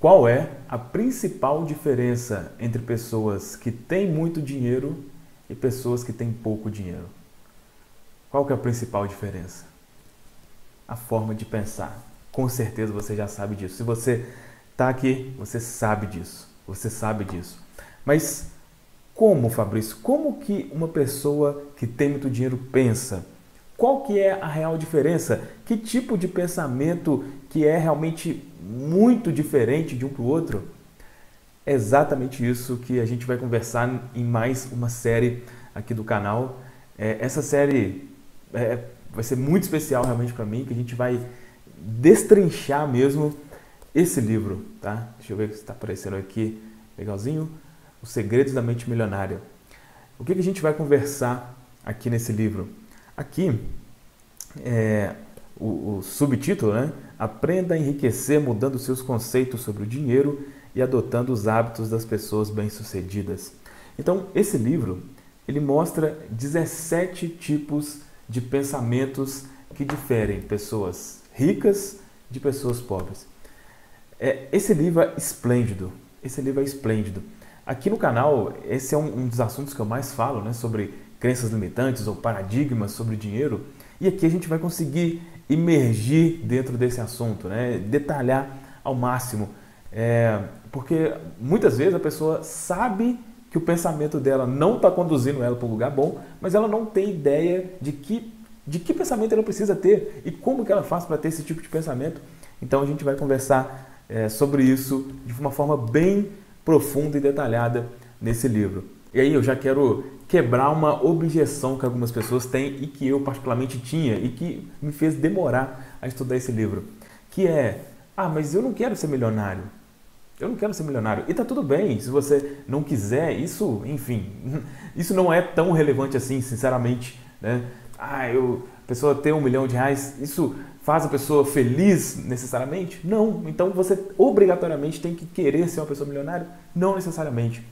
Qual é a principal diferença entre pessoas que têm muito dinheiro e pessoas que têm pouco dinheiro? Qual que é a principal diferença? A forma de pensar. Com certeza você já sabe disso. Se você está aqui, você sabe disso. Você sabe disso. Mas como, Fabrício? Como que uma pessoa que tem muito dinheiro pensa? Qual que é a real diferença? Que tipo de pensamento que é realmente muito diferente de um para o outro? É exatamente isso que a gente vai conversar em mais uma série aqui do canal. É, essa série é, vai ser muito especial realmente para mim, que a gente vai destrinchar mesmo esse livro, tá? Deixa eu ver se está aparecendo aqui, legalzinho. Os Segredos da Mente Milionária. O que, que a gente vai conversar aqui nesse livro? Aqui, é, o, o subtítulo, né? Aprenda a enriquecer mudando seus conceitos sobre o dinheiro e adotando os hábitos das pessoas bem-sucedidas. Então, esse livro, ele mostra 17 tipos de pensamentos que diferem pessoas ricas de pessoas pobres. É, esse livro é esplêndido. Esse livro é esplêndido. Aqui no canal, esse é um, um dos assuntos que eu mais falo, né, sobre crenças limitantes ou paradigmas sobre dinheiro. E aqui a gente vai conseguir imergir dentro desse assunto, né? detalhar ao máximo. É, porque muitas vezes a pessoa sabe que o pensamento dela não está conduzindo ela para um lugar bom, mas ela não tem ideia de que, de que pensamento ela precisa ter e como que ela faz para ter esse tipo de pensamento. Então a gente vai conversar é, sobre isso de uma forma bem profunda e detalhada nesse livro. E aí eu já quero quebrar uma objeção que algumas pessoas têm e que eu particularmente tinha e que me fez demorar a estudar esse livro, que é: "Ah, mas eu não quero ser milionário". Eu não quero ser milionário. E tá tudo bem, se você não quiser, isso, enfim, isso não é tão relevante assim, sinceramente, né? Ah, eu, a pessoa ter um milhão de reais, isso faz a pessoa feliz necessariamente? Não. Então você obrigatoriamente tem que querer ser uma pessoa milionária? Não necessariamente.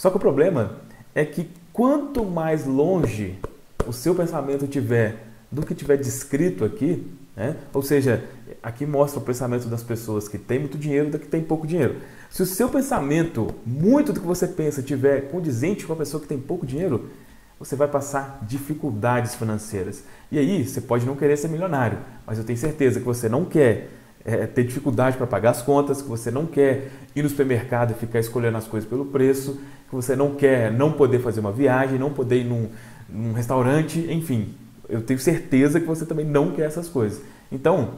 Só que o problema é que quanto mais longe o seu pensamento tiver do que tiver descrito aqui, né? ou seja, aqui mostra o pensamento das pessoas que têm muito dinheiro da que têm pouco dinheiro. Se o seu pensamento, muito do que você pensa, tiver condizente com a pessoa que tem pouco dinheiro, você vai passar dificuldades financeiras. E aí, você pode não querer ser milionário, mas eu tenho certeza que você não quer é, ter dificuldade para pagar as contas, que você não quer ir no supermercado e ficar escolhendo as coisas pelo preço, que você não quer não poder fazer uma viagem, não poder ir num, num restaurante, enfim. Eu tenho certeza que você também não quer essas coisas. Então,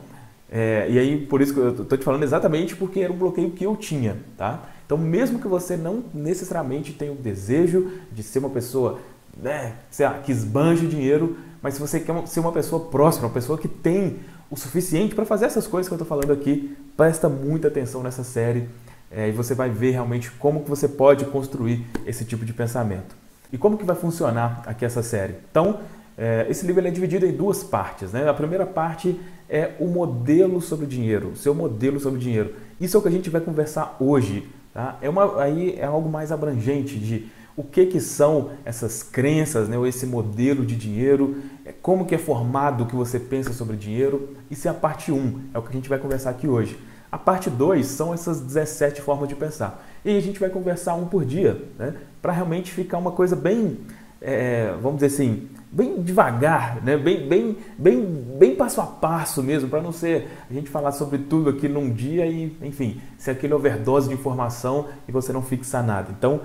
é, e aí por isso que eu estou te falando exatamente porque era um bloqueio que eu tinha, tá? Então, mesmo que você não necessariamente tenha o desejo de ser uma pessoa né, lá, que esbanje dinheiro, mas se você quer ser uma pessoa próxima, uma pessoa que tem o suficiente para fazer essas coisas que eu estou falando aqui, presta muita atenção nessa série é, e você vai ver realmente como que você pode construir esse tipo de pensamento. E como que vai funcionar aqui essa série? Então, é, esse livro é dividido em duas partes. Né? A primeira parte é o modelo sobre dinheiro, o seu modelo sobre dinheiro. Isso é o que a gente vai conversar hoje. Tá? É, uma, aí é algo mais abrangente de o que, que são essas crenças, né, ou esse modelo de dinheiro, é, como que é formado o que você pensa sobre dinheiro. Isso é a parte 1, é o que a gente vai conversar aqui hoje. A parte 2 são essas 17 formas de pensar. E a gente vai conversar um por dia, né, para realmente ficar uma coisa bem, é, vamos dizer assim, bem devagar, né? bem, bem, bem, bem passo a passo mesmo, para não ser a gente falar sobre tudo aqui num dia e, enfim, ser aquele overdose de informação e você não fixar nada. Então,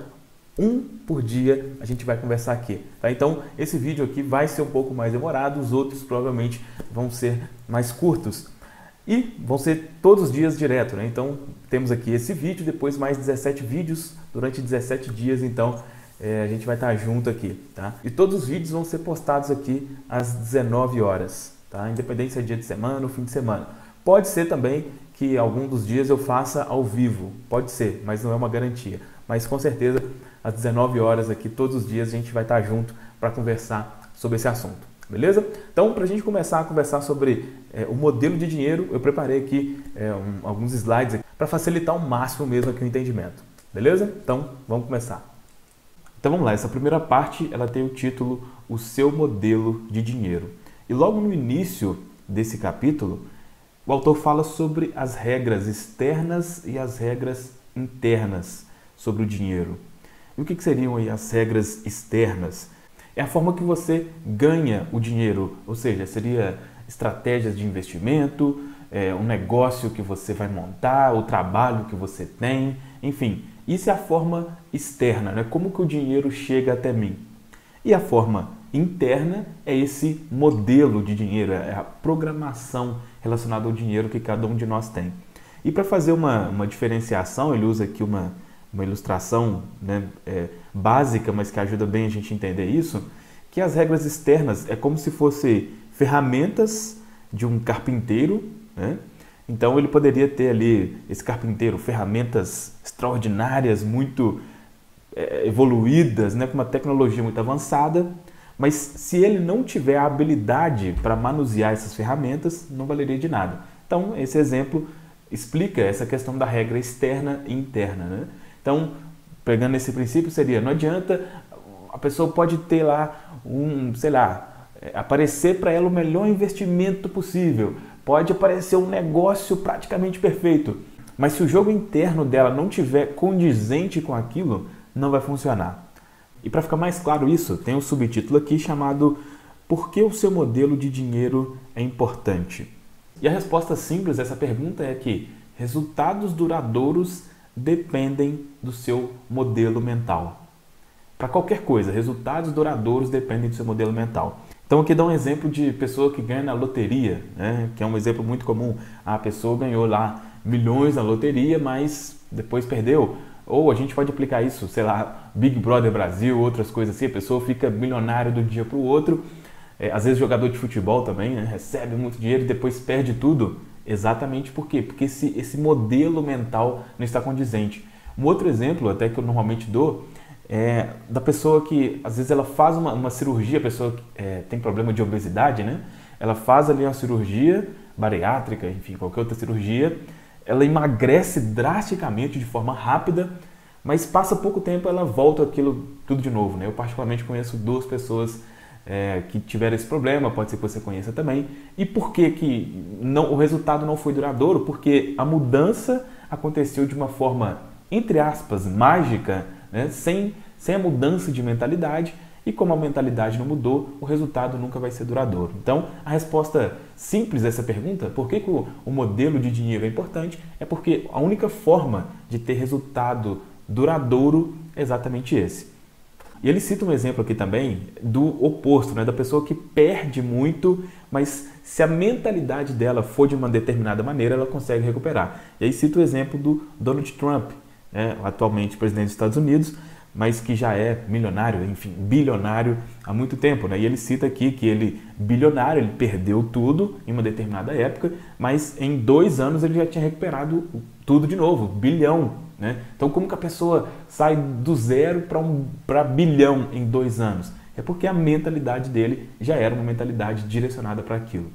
um por dia a gente vai conversar aqui. Tá? Então, esse vídeo aqui vai ser um pouco mais demorado, os outros provavelmente vão ser mais curtos. E vão ser todos os dias direto, né? Então, temos aqui esse vídeo, depois mais 17 vídeos durante 17 dias, então é, a gente vai estar junto aqui, tá? E todos os vídeos vão ser postados aqui às 19 horas, tá? Independente se é dia de semana ou fim de semana. Pode ser também que algum dos dias eu faça ao vivo, pode ser, mas não é uma garantia. Mas com certeza às 19 horas aqui, todos os dias, a gente vai estar junto para conversar sobre esse assunto. Beleza? Então, para a gente começar a conversar sobre é, o modelo de dinheiro, eu preparei aqui é, um, alguns slides para facilitar ao máximo mesmo aqui o entendimento. Beleza? Então, vamos começar. Então vamos lá, essa primeira parte ela tem o título O seu modelo de dinheiro. E logo no início desse capítulo, o autor fala sobre as regras externas e as regras internas sobre o dinheiro. E o que, seriam aí as regras externas? É a forma que você ganha o dinheiro, ou seja, seria estratégias de investimento, é, um negócio que você vai montar, o trabalho que você tem, enfim, isso é a forma externa, né? como que o dinheiro chega até mim. E a forma interna é esse modelo de dinheiro, é a programação relacionada ao dinheiro que cada um de nós tem. E para fazer uma, uma diferenciação, ele usa aqui uma, uma ilustração né, é, básica, mas que ajuda bem a gente entender isso, que as regras externas é como se fossem ferramentas de um carpinteiro, né? Então ele poderia ter ali, esse carpinteiro, ferramentas extraordinárias, muito é, evoluídas, né, com uma tecnologia muito avançada, mas se ele não tiver a habilidade para manusear essas ferramentas, não valeria de nada. Então, esse exemplo explica essa questão da regra externa e interna. Né? Então, pegando esse princípio, seria: não adianta, a pessoa pode ter lá um, sei lá, é, aparecer para ela o melhor investimento possível, pode aparecer um negócio praticamente perfeito, mas se o jogo interno dela não tiver condizente com aquilo, não vai funcionar. E para ficar mais claro isso, tem um subtítulo aqui chamado Por que o seu modelo de dinheiro é importante? E a resposta simples a essa pergunta é que resultados duradouros dependem do seu modelo mental. Para qualquer coisa, resultados duradouros dependem do seu modelo mental. Então aqui dá um exemplo de pessoa que ganha na loteria, né? que é um exemplo muito comum. A pessoa ganhou lá milhões na loteria, mas depois perdeu. Ou a gente pode aplicar isso, sei lá, Big Brother Brasil, outras coisas assim, a pessoa fica milionária do dia para o outro. É, às vezes jogador de futebol também, né? recebe muito dinheiro e depois perde tudo. Exatamente por quê? Porque esse, esse modelo mental não está condizente. Um outro exemplo, até que eu normalmente dou, é da pessoa que às vezes ela faz uma, uma cirurgia, a pessoa é, tem problema de obesidade, né? Ela faz ali uma cirurgia bariátrica, enfim, qualquer outra cirurgia, ela emagrece drasticamente de forma rápida, mas passa pouco tempo ela volta aquilo tudo de novo. Né? Eu particularmente conheço duas pessoas é, que tiveram esse problema, pode ser que você conheça também. E por que, que não, o resultado não foi duradouro? Porque a mudança aconteceu de uma forma, entre aspas, mágica, né? sem, sem a mudança de mentalidade, e como a mentalidade não mudou, o resultado nunca vai ser duradouro. Então, a resposta simples a essa pergunta, por que, que o, o modelo de dinheiro é importante, é porque a única forma de ter resultado duradouro é exatamente esse. E ele cita um exemplo aqui também do oposto, né? da pessoa que perde muito, mas se a mentalidade dela for de uma determinada maneira, ela consegue recuperar. E aí cita o exemplo do Donald Trump, né? atualmente presidente dos Estados Unidos, mas que já é milionário, enfim, bilionário há muito tempo. Né? E ele cita aqui que ele, bilionário, ele perdeu tudo em uma determinada época, mas em dois anos ele já tinha recuperado tudo de novo, bilhão. Né? Então, como que a pessoa sai do zero para um, bilhão em dois anos? É porque a mentalidade dele já era uma mentalidade direcionada para aquilo.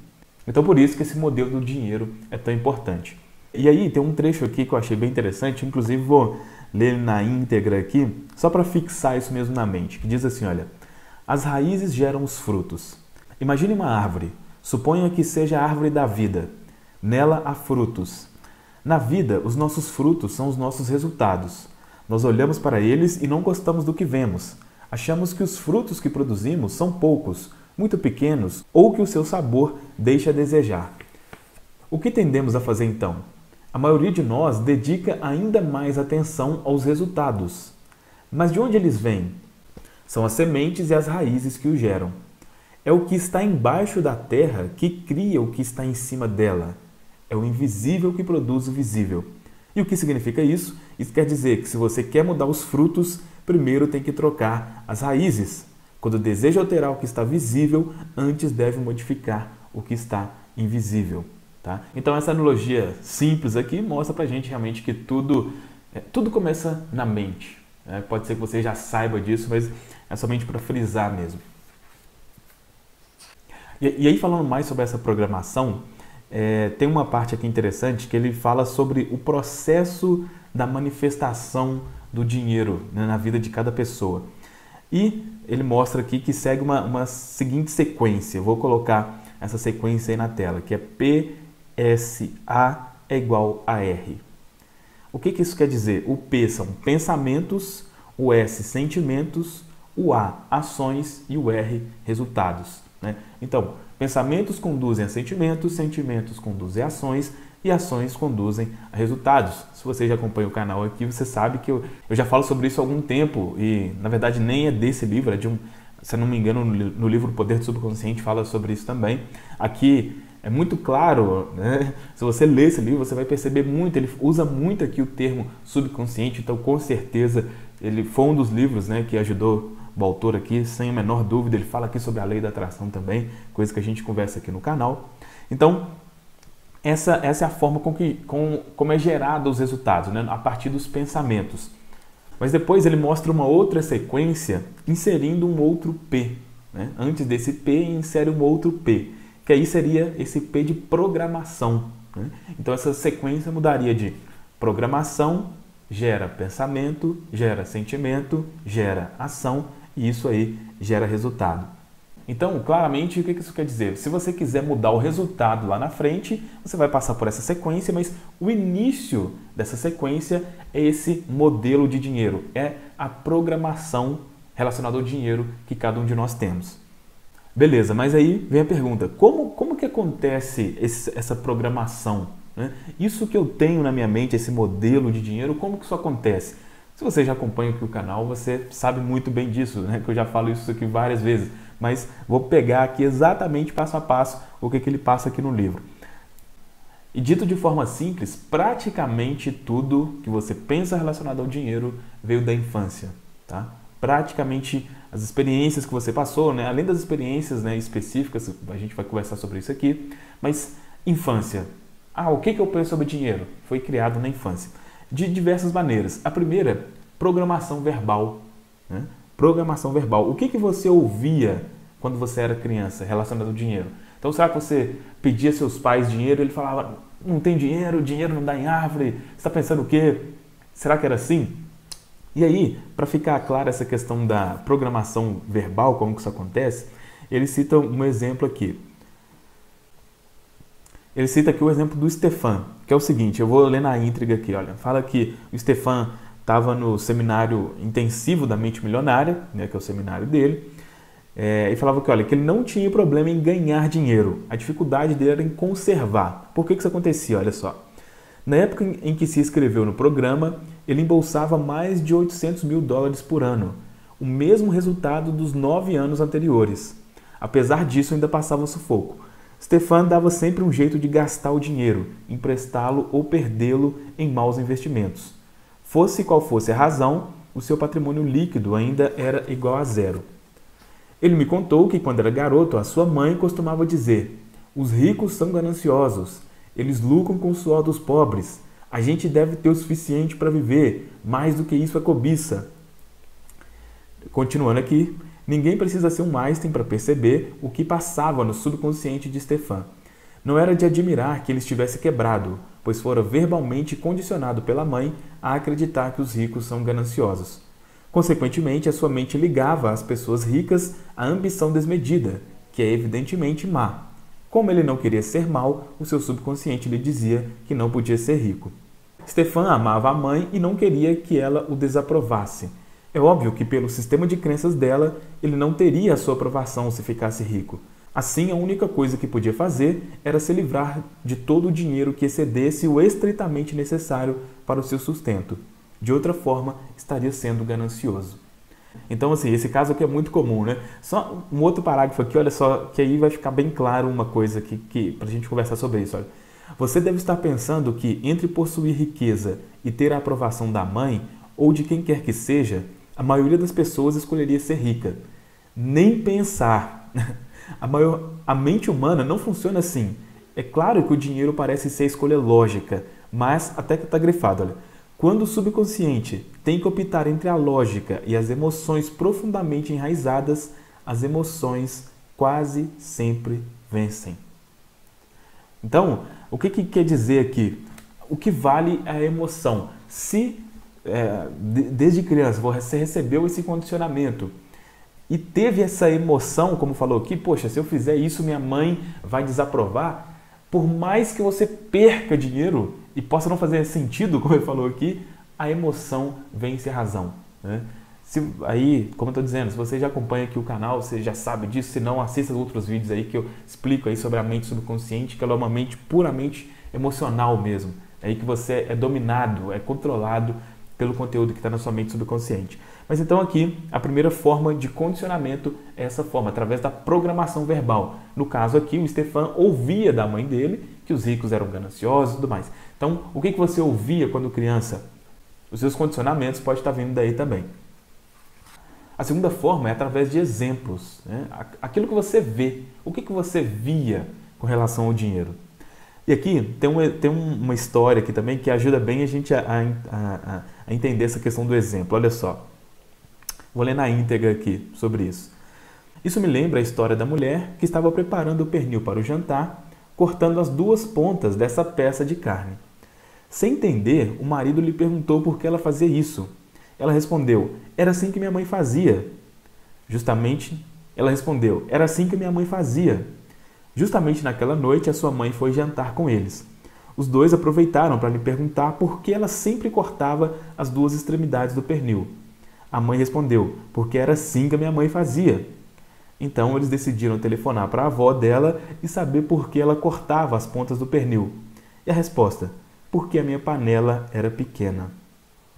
Então, por isso que esse modelo do dinheiro é tão importante. E aí, tem um trecho aqui que eu achei bem interessante, inclusive vou ler na íntegra aqui, só para fixar isso mesmo na mente, que diz assim, olha, as raízes geram os frutos. Imagine uma árvore, suponha que seja a árvore da vida. Nela há frutos. Na vida, os nossos frutos são os nossos resultados. Nós olhamos para eles e não gostamos do que vemos. Achamos que os frutos que produzimos são poucos, muito pequenos ou que o seu sabor deixa a desejar. O que tendemos a fazer então? A maioria de nós dedica ainda mais atenção aos resultados. Mas de onde eles vêm? São as sementes e as raízes que o geram. É o que está embaixo da terra que cria o que está em cima dela. É o invisível que produz o visível. E o que significa isso? Isso quer dizer que se você quer mudar os frutos, primeiro tem que trocar as raízes. Quando deseja alterar o que está visível, antes deve modificar o que está invisível. Tá? Então essa analogia simples aqui mostra para a gente realmente que tudo, é, tudo começa na mente. Né? Pode ser que você já saiba disso, mas é somente para frisar mesmo. E, e, aí falando mais sobre essa programação, é, tem uma parte aqui interessante que ele fala sobre o processo da manifestação do dinheiro né, na vida de cada pessoa. E ele mostra aqui que segue uma, uma seguinte sequência. Eu vou colocar essa sequência aí na tela, que é P SA é igual a R. O que, que isso quer dizer? O P são pensamentos, o S sentimentos, o A ações e o R resultados. Né? Então, pensamentos conduzem a sentimentos, sentimentos conduzem a ações e ações conduzem a resultados. Se você já acompanha o canal aqui, você sabe que eu, eu já falo sobre isso há algum tempo e, na verdade, nem é desse livro, é de um, se não me engano, no livro Poder do Subconsciente fala sobre isso também. Aqui é muito claro, né? se você ler esse livro, você vai perceber muito, ele usa muito aqui o termo subconsciente, então com certeza ele foi um dos livros né, que ajudou o autor aqui, sem a menor dúvida, ele fala aqui sobre a lei da atração também, coisa que a gente conversa aqui no canal. Então, essa, essa é a forma com que, com, como é gerado os resultados, né? a partir dos pensamentos. Mas depois ele mostra uma outra sequência inserindo um outro P. Né? Antes desse P, insere um outro P, que aí seria esse P de programação. Né? Então essa sequência mudaria de programação, gera pensamento, gera sentimento, gera ação e isso aí gera resultado. Então, claramente, o que isso quer dizer? Se você quiser mudar o resultado lá na frente, você vai passar por essa sequência, mas o início dessa sequência é esse modelo de dinheiro, é a programação relacionada ao dinheiro que cada um de nós temos. Beleza, mas aí vem a pergunta: como, como que acontece esse, essa programação? Né? Isso que eu tenho na minha mente, esse modelo de dinheiro, como que isso acontece? Se você já acompanha aqui o canal, você sabe muito bem disso, né? que eu já falo isso aqui várias vezes mas vou pegar aqui exatamente passo a passo o que, que ele passa aqui no livro. E dito de forma simples, praticamente tudo que você pensa relacionado ao dinheiro veio da infância, tá? Praticamente as experiências que você passou, né? além das experiências né, específicas, a gente vai conversar sobre isso aqui, mas infância. Ah, o que, que eu penso sobre dinheiro? Foi criado na infância. De diversas maneiras. A primeira, programação verbal. Né? Programação verbal. O que, que você ouvia quando você era criança relacionado ao dinheiro? Então, será que você pedia seus pais dinheiro e ele falava, não tem dinheiro, dinheiro não dá em árvore, você está pensando o quê? Será que era assim? E aí, para ficar clara essa questão da programação verbal, como que isso acontece, ele cita um exemplo aqui. Ele cita aqui o exemplo do Stefan, que é o seguinte, eu vou ler na íntriga aqui, olha, fala que o Stefan estava no seminário intensivo da mente milionária, né, que é o seminário dele, é, e falava que, olha, que ele não tinha problema em ganhar dinheiro, a dificuldade dele era em conservar. Por que, que isso acontecia? Olha só. Na época em que se inscreveu no programa, ele embolsava mais de 800 mil dólares por ano, o mesmo resultado dos nove anos anteriores. Apesar disso, ainda passava sufoco. Stefan dava sempre um jeito de gastar o dinheiro, emprestá-lo ou perdê-lo em maus investimentos. Fosse qual fosse a razão, o seu patrimônio líquido ainda era igual a zero. Ele me contou que quando era garoto, a sua mãe costumava dizer: Os ricos são gananciosos, eles lucram com o suor dos pobres. A gente deve ter o suficiente para viver, mais do que isso é cobiça. Continuando aqui, ninguém precisa ser um Einstein para perceber o que passava no subconsciente de Stefan. Não era de admirar que ele estivesse quebrado, pois fora verbalmente condicionado pela mãe a acreditar que os ricos são gananciosos. Consequentemente, a sua mente ligava as pessoas ricas à ambição desmedida, que é evidentemente má. Como ele não queria ser mal, o seu subconsciente lhe dizia que não podia ser rico. Stefan amava a mãe e não queria que ela o desaprovasse. É óbvio que, pelo sistema de crenças dela, ele não teria a sua aprovação se ficasse rico. Assim, a única coisa que podia fazer era se livrar de todo o dinheiro que excedesse o estritamente necessário para o seu sustento. De outra forma, estaria sendo ganancioso. Então, assim, esse caso aqui é muito comum, né? Só um outro parágrafo aqui, olha só, que aí vai ficar bem claro uma coisa que, que para a gente conversar sobre isso. Olha. Você deve estar pensando que entre possuir riqueza e ter a aprovação da mãe ou de quem quer que seja, a maioria das pessoas escolheria ser rica. Nem pensar. A, maior, a mente humana não funciona assim. É claro que o dinheiro parece ser escolha lógica, mas até que está grifado. Olha, quando o subconsciente tem que optar entre a lógica e as emoções profundamente enraizadas, as emoções quase sempre vencem. Então, o que, que quer dizer aqui? O que vale é a emoção. Se é, desde criança você recebeu esse condicionamento e teve essa emoção, como falou aqui, poxa, se eu fizer isso, minha mãe vai desaprovar. por mais que você perca dinheiro e possa não fazer sentido, como ele falou aqui, a emoção vence a razão. Né? Se, aí, como eu estou dizendo, se você já acompanha aqui o canal, você já sabe disso, se não, assista outros vídeos aí que eu explico aí sobre a mente subconsciente, que ela é uma mente puramente emocional mesmo. É aí que você é dominado, é controlado pelo conteúdo que está na sua mente subconsciente. Mas então aqui, a primeira forma de condicionamento é essa forma, através da programação verbal. No caso aqui, o Stefan ouvia da mãe dele que os ricos eram gananciosos e tudo mais. Então, o que, que você ouvia quando criança? Os seus condicionamentos podem estar vindo daí também. A segunda forma é através de exemplos. Né? Aquilo que você vê. O que, que você via com relação ao dinheiro? E aqui tem uma, tem uma história aqui também que ajuda bem a gente a, a, a, a entender essa questão do exemplo. Olha só. Vou ler na íntegra aqui sobre isso. Isso me lembra a história da mulher que estava preparando o pernil para o jantar, cortando as duas pontas dessa peça de carne. Sem entender, o marido lhe perguntou por que ela fazia isso. Ela respondeu: Era assim que minha mãe fazia. Justamente, ela respondeu: Era assim que minha mãe fazia. Justamente naquela noite, a sua mãe foi jantar com eles. Os dois aproveitaram para lhe perguntar por que ela sempre cortava as duas extremidades do pernil. A mãe respondeu: Porque era assim que a minha mãe fazia. Então eles decidiram telefonar para a avó dela e saber por que ela cortava as pontas do pernil. E a resposta: Porque a minha panela era pequena.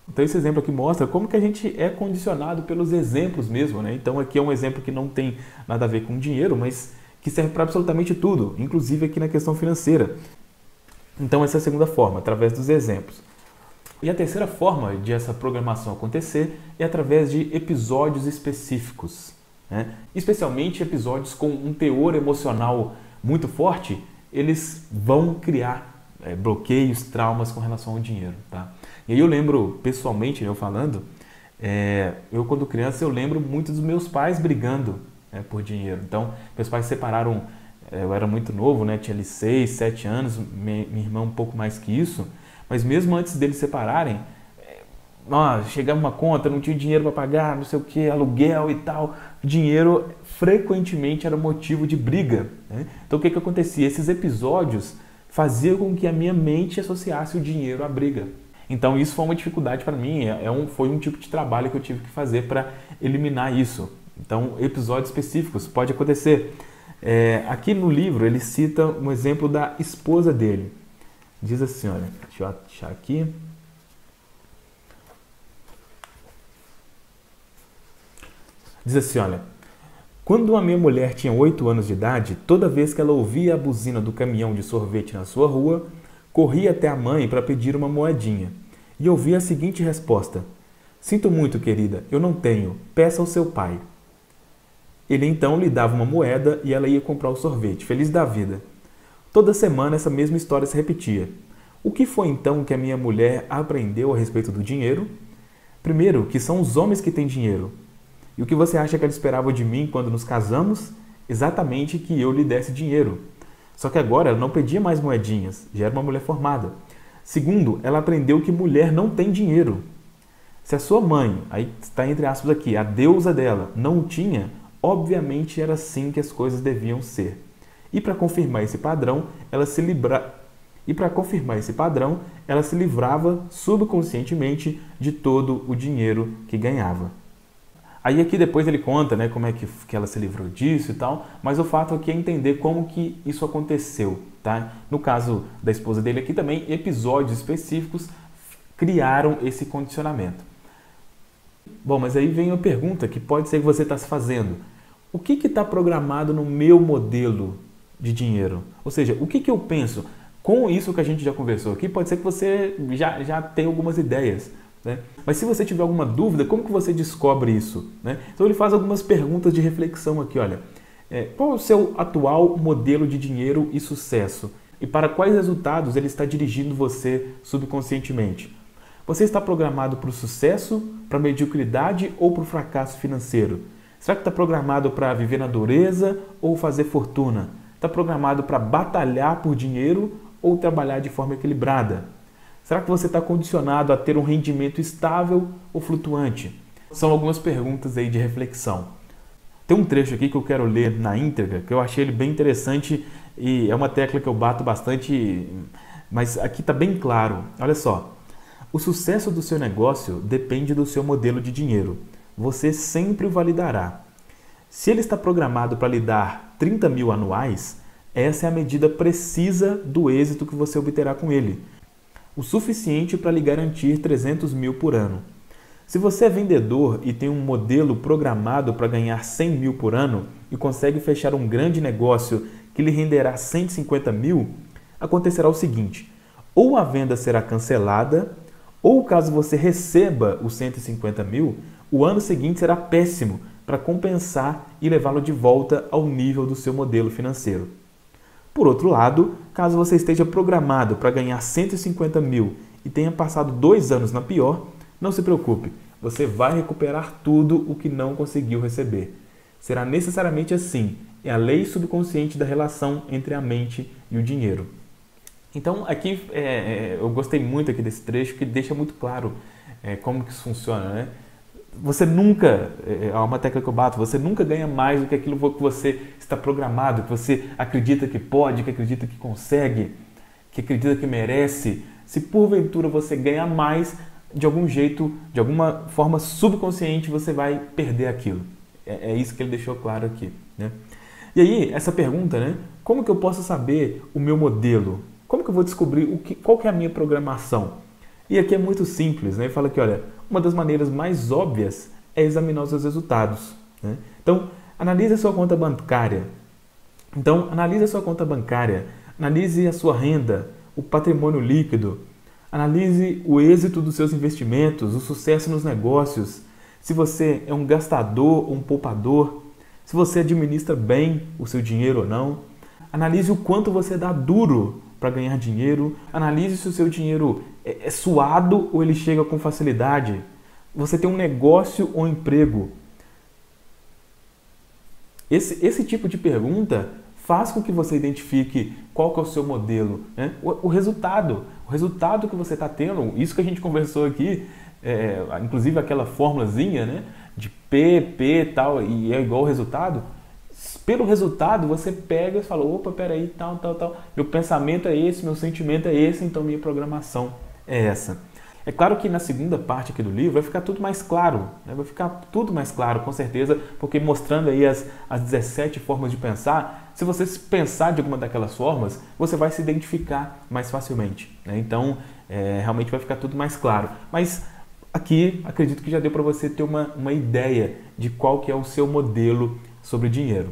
Então esse exemplo aqui mostra como que a gente é condicionado pelos exemplos mesmo, né? Então aqui é um exemplo que não tem nada a ver com dinheiro, mas que serve para absolutamente tudo, inclusive aqui na questão financeira. Então essa é a segunda forma, através dos exemplos. E a terceira forma de essa programação acontecer é através de episódios específicos, né? especialmente episódios com um teor emocional muito forte, eles vão criar é, bloqueios, traumas com relação ao dinheiro. Tá? E aí eu lembro, pessoalmente, eu falando, é, eu quando criança eu lembro muito dos meus pais brigando é, por dinheiro. Então, meus pais se separaram, é, eu era muito novo, né? tinha ali 6, 7 anos, minha, minha irmã um pouco mais que isso, mas mesmo antes deles separarem, ó, chegava uma conta, não tinha dinheiro para pagar, não sei o que, aluguel e tal. Dinheiro frequentemente era motivo de briga. Né? Então o que, que acontecia? Esses episódios faziam com que a minha mente associasse o dinheiro à briga. Então isso foi uma dificuldade para mim, é, é um, foi um tipo de trabalho que eu tive que fazer para eliminar isso. Então episódios específicos pode acontecer. É, aqui no livro ele cita um exemplo da esposa dele. Diz assim, olha, deixa eu achar aqui. Diz assim, olha, quando a minha mulher tinha 8 anos de idade, toda vez que ela ouvia a buzina do caminhão de sorvete na sua rua, corria até a mãe para pedir uma moedinha e ouvia a seguinte resposta: Sinto muito, querida, eu não tenho, peça ao seu pai. Ele então lhe dava uma moeda e ela ia comprar o sorvete, feliz da vida. Toda semana essa mesma história se repetia. O que foi então que a minha mulher aprendeu a respeito do dinheiro? Primeiro, que são os homens que têm dinheiro. E o que você acha que ela esperava de mim quando nos casamos? Exatamente que eu lhe desse dinheiro. Só que agora ela não pedia mais moedinhas, já era uma mulher formada. Segundo, ela aprendeu que mulher não tem dinheiro. Se a sua mãe, aí está entre aspas aqui, a deusa dela, não tinha, obviamente era assim que as coisas deviam ser. E para confirmar esse padrão, ela se libra... E para confirmar esse padrão, ela se livrava subconscientemente de todo o dinheiro que ganhava. Aí aqui depois ele conta né, como é que, que ela se livrou disso e tal, mas o fato aqui é entender como que isso aconteceu. Tá? No caso da esposa dele aqui também, episódios específicos criaram esse condicionamento. Bom, mas aí vem uma pergunta que pode ser que você está se fazendo. O que está programado no meu modelo de dinheiro? Ou seja, o que, que eu penso? Com isso que a gente já conversou aqui, pode ser que você já, já tenha algumas ideias. Né? Mas se você tiver alguma dúvida, como que você descobre isso? Né? Então ele faz algumas perguntas de reflexão aqui, olha. É, qual é o seu atual modelo de dinheiro e sucesso? E para quais resultados ele está dirigindo você subconscientemente? Você está programado para o sucesso, para a mediocridade ou para o fracasso financeiro? Será que está programado para viver na dureza ou fazer fortuna? Está programado para batalhar por dinheiro ou trabalhar de forma equilibrada? Será que você está condicionado a ter um rendimento estável ou flutuante? São algumas perguntas aí de reflexão. Tem um trecho aqui que eu quero ler na íntegra, que eu achei ele bem interessante e é uma tecla que eu bato bastante, mas aqui está bem claro. Olha só, o sucesso do seu negócio depende do seu modelo de dinheiro. Você sempre o validará. Se ele está programado para lhe dar 30 mil anuais, essa é a medida precisa do êxito que você obterá com ele. O suficiente para lhe garantir 300 mil por ano. Se você é vendedor e tem um modelo programado para ganhar 100 mil por ano e consegue fechar um grande negócio que lhe renderá 150 mil, acontecerá o seguinte: ou a venda será cancelada, ou caso você receba os 150 mil, o ano seguinte será péssimo para compensar e levá-lo de volta ao nível do seu modelo financeiro. Por outro lado, caso você esteja programado para ganhar 150 mil e tenha passado dois anos na pior, não se preocupe, você vai recuperar tudo o que não conseguiu receber. Será necessariamente assim, é a lei subconsciente da relação entre a mente e o dinheiro. Então, aqui é, é, eu gostei muito aqui desse trecho que deixa muito claro é, como que isso funciona, né? Você nunca, é, é uma tecla que eu bato, você nunca ganha mais do que aquilo que você está programado, que você acredita que pode, que acredita que consegue, que acredita que merece. Se porventura você ganha mais, de algum jeito, de alguma forma subconsciente, você vai perder aquilo. É, é isso que ele deixou claro aqui. Né? E aí, essa pergunta, né? Como que eu posso saber o meu modelo? Como que eu vou descobrir o que, qual que é a minha programação? E aqui é muito simples, né? Ele fala que, olha, uma das maneiras mais óbvias é examinar os seus resultados. Né? Então, analise a sua conta bancária. Então, analise a sua conta bancária, analise a sua renda, o patrimônio líquido, Analise o êxito dos seus investimentos, o sucesso nos negócios, se você é um gastador ou um poupador, se você administra bem o seu dinheiro ou não. Analise o quanto você dá duro para ganhar dinheiro. Analise se o seu dinheiro é, é suado ou ele chega com facilidade. Você tem um negócio ou um emprego. Esse, esse tipo de pergunta faz com que você identifique qual que é o seu modelo, né? o, o resultado, o resultado que você está tendo, isso que a gente conversou aqui, é, inclusive aquela formulazinha né? de P, P tal, e é igual o resultado, pelo resultado você pega e fala, opa, peraí, tal, tal, tal, meu pensamento é esse, meu sentimento é esse, então minha programação é essa. É claro que na segunda parte aqui do livro vai ficar tudo mais claro, né? vai ficar tudo mais claro, com certeza, porque mostrando aí as, as 17 formas de pensar, se você pensar de alguma daquelas formas, você vai se identificar mais facilmente. Né? Então, é, realmente vai ficar tudo mais claro. Mas aqui, acredito que já deu para você ter uma, uma ideia de qual que é o seu modelo sobre dinheiro.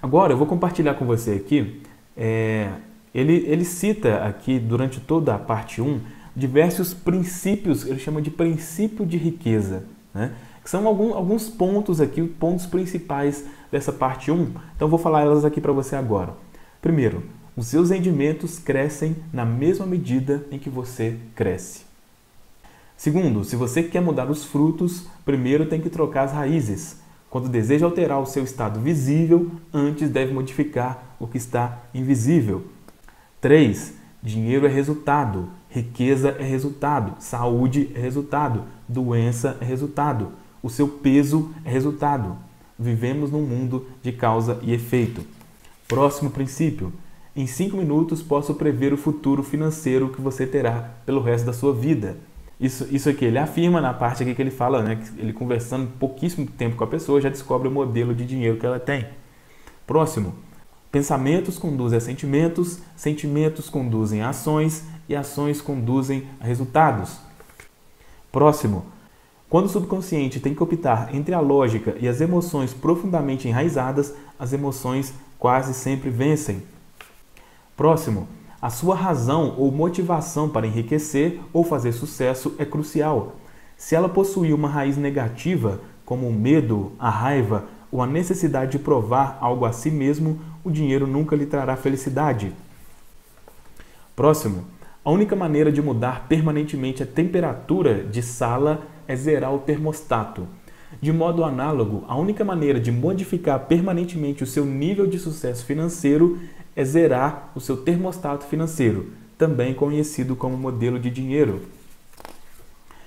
Agora, eu vou compartilhar com você aqui é, ele, ele cita aqui, durante toda a parte 1, diversos princípios, ele chama de princípio de riqueza, né? que são algum, alguns pontos aqui, pontos principais dessa parte 1. Então, vou falar elas aqui para você agora. Primeiro, os seus rendimentos crescem na mesma medida em que você cresce. Segundo, se você quer mudar os frutos, primeiro tem que trocar as raízes. Quando deseja alterar o seu estado visível, antes deve modificar o que está invisível. 3. Dinheiro é resultado, riqueza é resultado, saúde é resultado, doença é resultado, o seu peso é resultado. Vivemos num mundo de causa e efeito. Próximo princípio. Em 5 minutos posso prever o futuro financeiro que você terá pelo resto da sua vida. Isso, isso aqui ele afirma na parte aqui que ele fala, né, que ele conversando pouquíssimo tempo com a pessoa já descobre o modelo de dinheiro que ela tem. Próximo, Pensamentos conduzem a sentimentos, sentimentos conduzem a ações e ações conduzem a resultados. Próximo. Quando o subconsciente tem que optar entre a lógica e as emoções profundamente enraizadas, as emoções quase sempre vencem. Próximo. A sua razão ou motivação para enriquecer ou fazer sucesso é crucial. Se ela possuir uma raiz negativa, como o medo, a raiva ou a necessidade de provar algo a si mesmo, o dinheiro nunca lhe trará felicidade. Próximo. A única maneira de mudar permanentemente a temperatura de sala é zerar o termostato. De modo análogo, a única maneira de modificar permanentemente o seu nível de sucesso financeiro é zerar o seu termostato financeiro, também conhecido como modelo de dinheiro.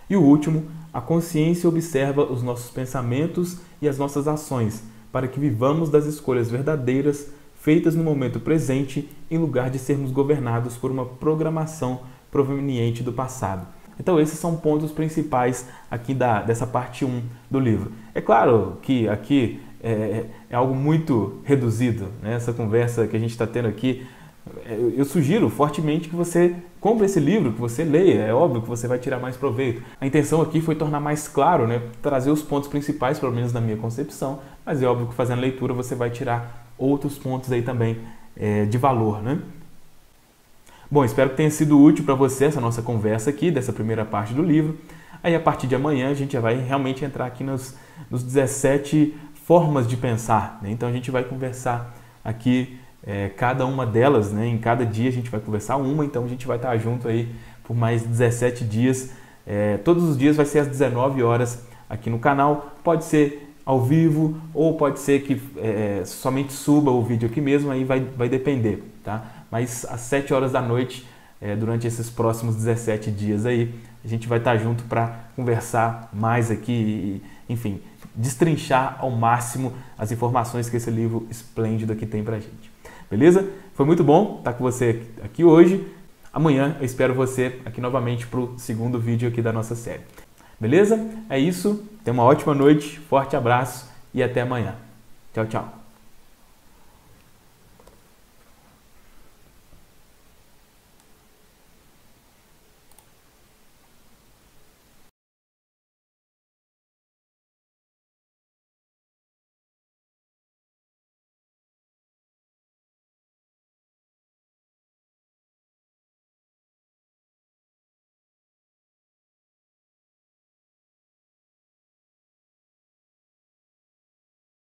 E o último, a consciência observa os nossos pensamentos e as nossas ações, para que vivamos das escolhas verdadeiras feitas no momento presente, em lugar de sermos governados por uma programação proveniente do passado. Então, esses são pontos principais aqui da, dessa parte 1 do livro. É claro que aqui é, é algo muito reduzido, né? essa conversa que a gente está tendo aqui. É, eu sugiro fortemente que você compre esse livro, que você leia, é óbvio que você vai tirar mais proveito. A intenção aqui foi tornar mais claro, né? trazer os pontos principais, pelo menos na minha concepção, mas é óbvio que fazendo a leitura você vai tirar outros pontos aí também é, de valor. Né? Bom, espero que tenha sido útil para você essa nossa conversa aqui, dessa primeira parte do livro. Aí a partir de amanhã a gente já vai realmente entrar aqui nos, nos 17 formas de pensar. Né? Então a gente vai conversar aqui é, cada uma delas, né? em cada dia a gente vai conversar uma, então a gente vai estar junto aí por mais 17 dias. É, todos os dias vai ser às 19 horas aqui no canal. Pode ser ao vivo ou pode ser que é, somente suba o vídeo aqui mesmo, aí vai, vai depender, tá? mas às 7 horas da noite, é, durante esses próximos 17 dias aí, a gente vai estar junto para conversar mais aqui e, enfim, destrinchar ao máximo as informações que esse livro esplêndido aqui tem para gente. Beleza? Foi muito bom estar com você aqui hoje. Amanhã eu espero você aqui novamente para o segundo vídeo aqui da nossa série. Beleza? É isso. Tenha uma ótima noite, forte abraço e até amanhã. Tchau, tchau.